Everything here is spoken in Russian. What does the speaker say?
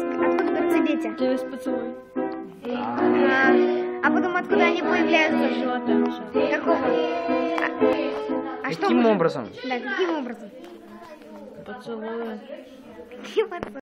вопрос. Откуда берутся дети? То есть поцелуй. А, а потом откуда они появляются? Живота. Какого? А, а что Каким может- образом? Да, каким образом? Поцелуй. Каким?